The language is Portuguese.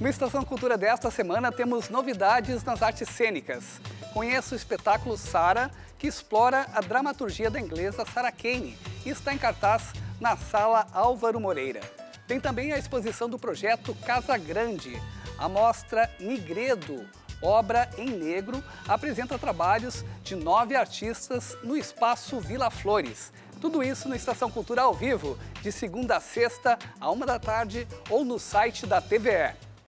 No Estação Cultura desta semana temos novidades nas artes cênicas. Conheça o espetáculo Sara, que explora a dramaturgia da inglesa Sarah Kane e está em cartaz na Sala Álvaro Moreira. Tem também a exposição do projeto Casa Grande. A mostra Nigredo, obra em negro, apresenta trabalhos de nove artistas no espaço Vila Flores. Tudo isso na Estação Cultura ao vivo, de segunda a sexta, a uma da tarde ou no site da TVE.